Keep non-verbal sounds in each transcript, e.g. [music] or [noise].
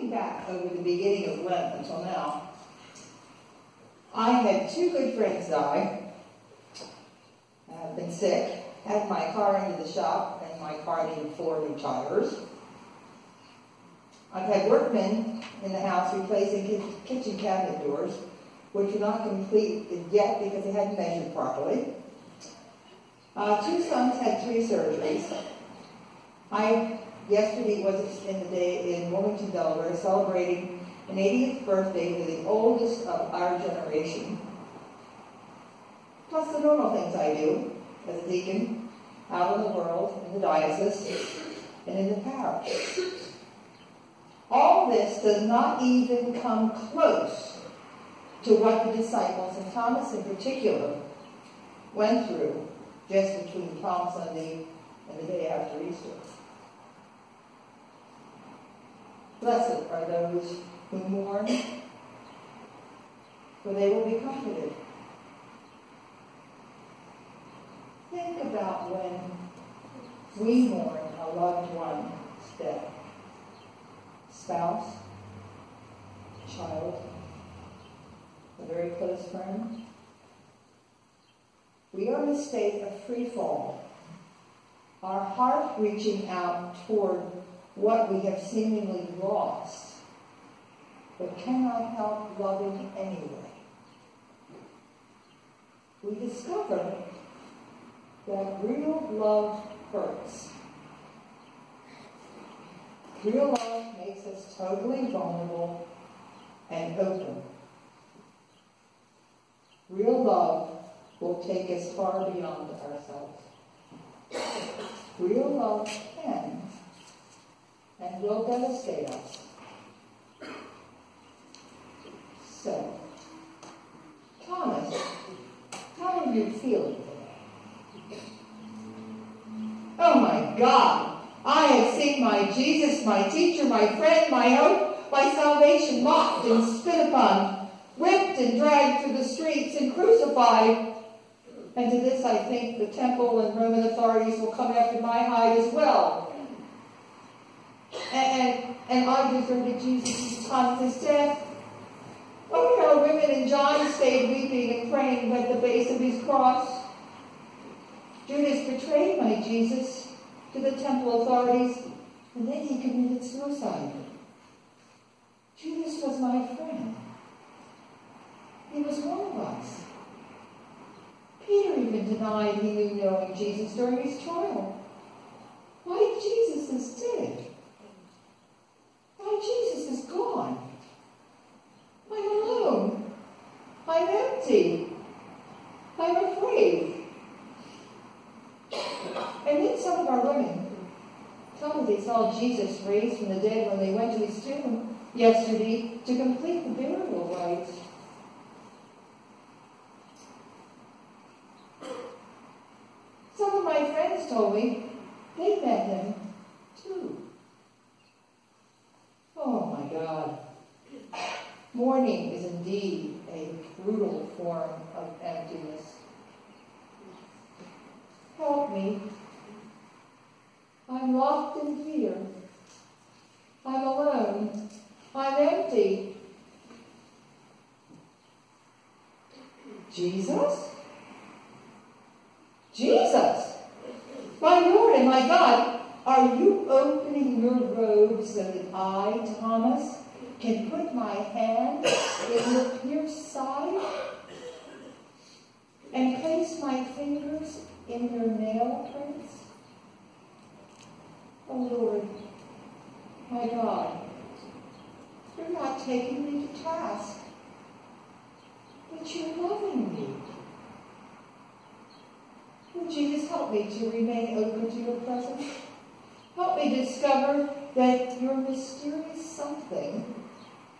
looking back over the beginning of Lent until now, I had two good friends die. I've been sick, had my car into the shop, and my car needed four new tires. I've had workmen in the house replacing kitchen cabinet doors, which were not completed yet because they hadn't measured properly. Uh, two sons had three surgeries. I yesterday was the day in Wilmington, Delaware, celebrating an 80th birthday for the oldest of our generation. Plus the normal things I do as a deacon, out in the world, in the diocese, and in the parish. All this does not even come close to what the disciples, and Thomas in particular, went through just between Palm Sunday and the day after Easter. Blessed are those who mourn, for they will be comforted. Think about when we mourn a loved one's death. Spouse, child, a very close friend. We are in a state of free fall, our heart reaching out toward what we have seemingly lost, but cannot help loving anyway. We discover that real love hurts. Real love makes us totally vulnerable and open. Real love will take us far beyond ourselves. Real love can and will devastate us. So, Thomas, how are you feeling today? Oh my God! I have seen my Jesus, my teacher, my friend, my hope, my salvation mocked and spit upon, whipped and dragged through the streets and crucified. And to this I think the temple and Roman authorities will come after my hide as well. And, and, I deserted Jesus' Thomas' death. Oh, how women and John stayed weeping and praying at the base of his cross. Judas betrayed my Jesus to the temple authorities, and then he committed suicide. Judas was my friend. He was one of us. Peter even denied he knew knowing Jesus during his trial. Why, did Jesus is dead. Why, Jesus is gone. I'm alone. I'm empty. I'm afraid. And then some of our women told me they saw Jesus raised from the dead when they went to his tomb yesterday to complete the burial rites. Some of my friends told me they met him too. Oh my God. Mourning is indeed brutal form of emptiness. Help me. I'm locked in fear. I'm alone. I'm empty. Jesus? Jesus! My Lord and my God, are you opening your robe so that I, Thomas, can put my hand in your pierced side and place my fingers in your nail prints? Oh Lord, my God, you're not taking me to task, but you're loving me. Would just help me to remain open to your presence? Help me discover that your mysterious something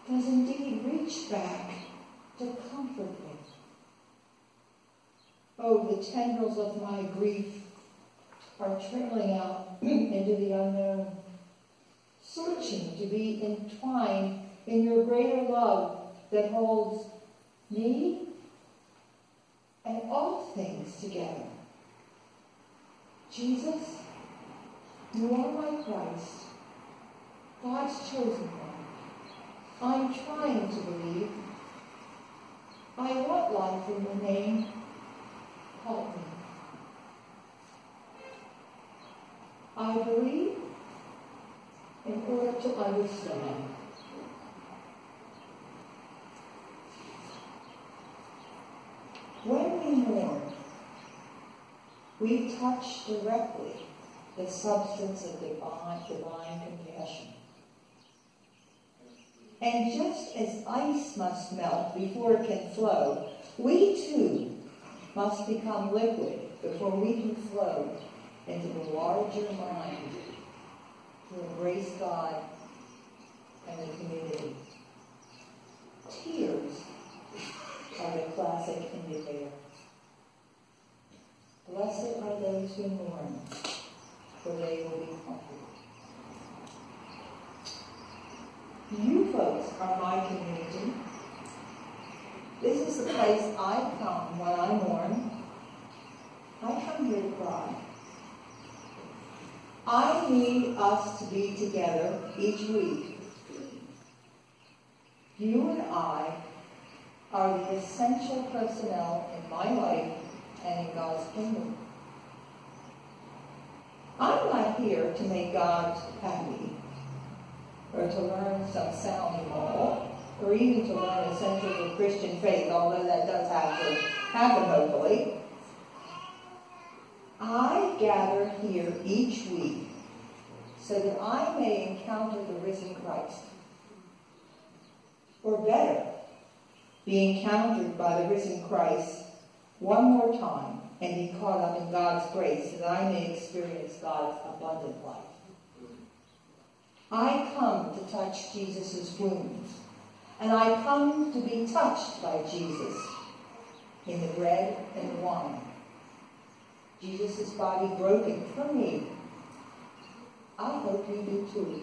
does indeed reach back to comfort me. Oh, the tendrils of my grief are trailing out [clears throat] into the unknown, searching to be entwined in your greater love that holds me and all things together. Jesus, you are my Christ, God's chosen one. I'm trying to believe. I want life in the name. Help me. I believe in order to understand. When we mourn, we touch directly the substance of divine, divine compassion. And just as ice must melt before it can flow, we too must become liquid before we can flow into the larger mind to embrace God and the community. Tears are the classic indicator. Blessed are those who mourn, for they will be comforted. You folks are my community. This is the place I come when I mourn. I come here to cry. I need us to be together each week. You and I are the essential personnel in my life and in God's kingdom. I'm not here to make God happy or to learn some sound moral or even to learn essentials of Christian faith, although that does have to happen hopefully. I gather here each week so that I may encounter the risen Christ. Or better, be encountered by the risen Christ one more time and be caught up in God's grace so that I may experience God's abundant life. I come to touch Jesus' wounds, and I come to be touched by Jesus in the bread and wine. Jesus' body broken for me. I hope you do too.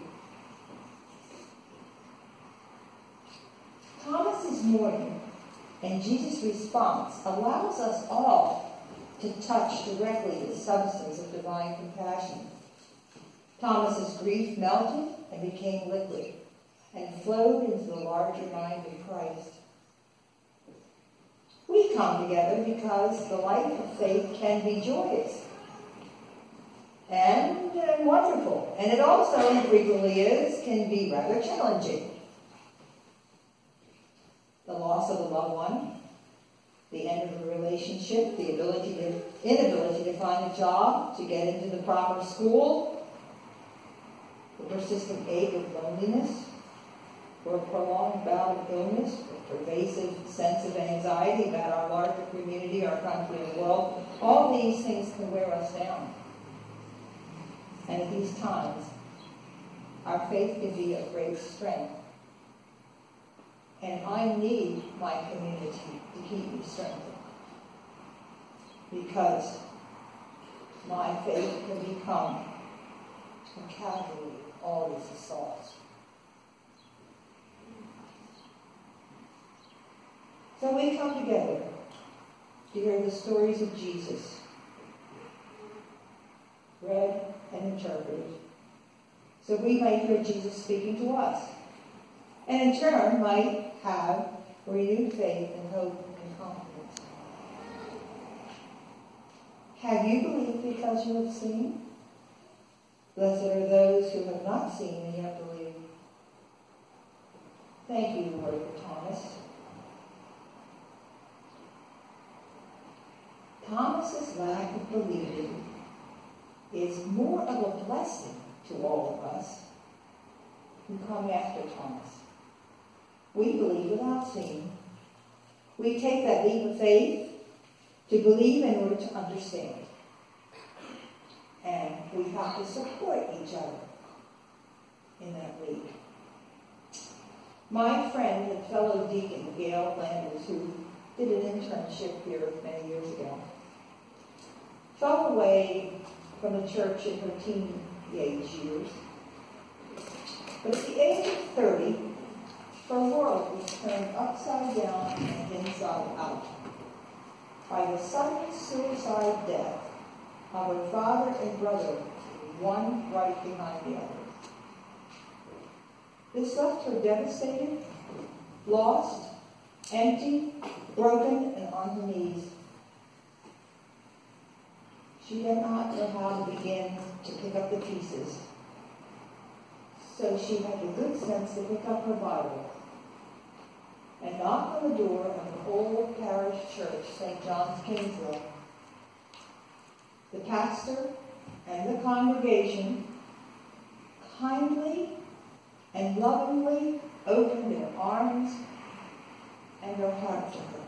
Thomas's mourning and Jesus' response allows us all to touch directly the substance of divine compassion. Thomas's grief melted and became liquid and flowed into the larger mind of Christ. We come together because the life of faith can be joyous and wonderful. And it also frequently is, can be rather challenging. The loss of a loved one, the end of a relationship, the ability to, inability to find a job, to get into the proper school, persistent ache of loneliness, or a prolonged bout of illness, a pervasive sense of anxiety about our larger community, our country, and world, all these things can wear us down. And at these times, our faith can be of great strength. And I need my community to keep me strengthened. Because my faith can become a casualty of all these assaults. So we come together to hear the stories of Jesus, read and interpreted, so we might hear Jesus speaking to us, and in turn might have renewed faith and hope and confidence. Have you believed because you have seen? Blessed are those who have not seen and yet believe. Thank you, Lord, Thomas. Thomas's lack of believing is more of a blessing to all of us who come after Thomas. We believe without seeing. We take that leap of faith to believe in order to understand. And we have to support each other in that leap. My friend and fellow deacon, Gail Landers, who did an internship here many years ago, fell away from the church in her teenage years. But at the age of 30, her world was turned upside down and inside out by the sudden suicide death her father and brother, one right behind the other. This left her devastated, lost, empty, broken, and on her knees. She did not know how to begin to pick up the pieces. So she had the good sense to pick up her Bible and knock on the door of the old parish church, St. John's, Kingsville. The pastor and the congregation kindly and lovingly opened their arms and their heart to her.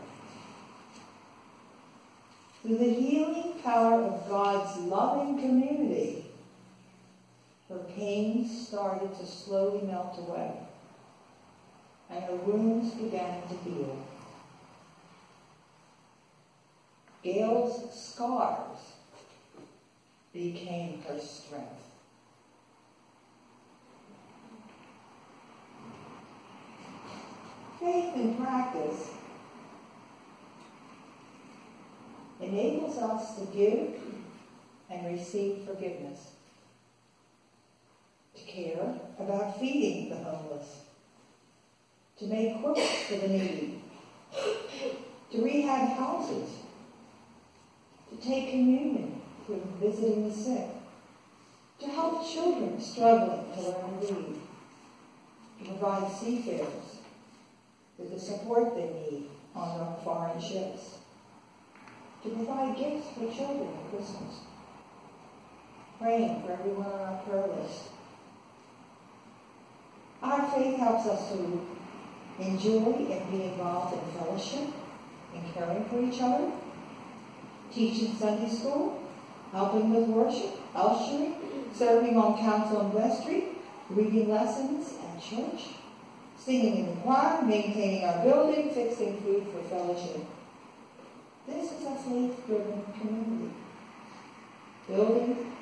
Through the healing power of God's loving community, her pain started to slowly melt away, and her wounds began to heal. Gail's scars became her strength. Faith in practice enables us to give and receive forgiveness, to care about feeding the homeless, to make quilts for the needy, to rehab houses, to take communion visiting the sick, to help children struggling to learn to read, to provide seafarers with the support they need on our foreign ships, to provide gifts for children at Christmas, praying for everyone on our prayer list. Our faith helps us to enjoy and be involved in fellowship, in caring for each other, teaching Sunday school, helping with worship, ushering, serving on council and vestry, reading lessons at church, singing in the choir, maintaining our building, fixing food for fellowship. This is a faith-driven community, building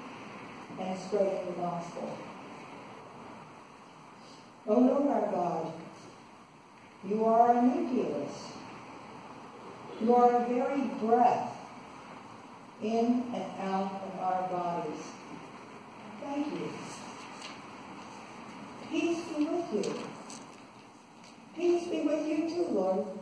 and spreading the gospel. Oh Lord our God, you are a nucleus. You are a very breath in and out of our bodies. Thank you. Peace be with you. Peace be with you too, Lord.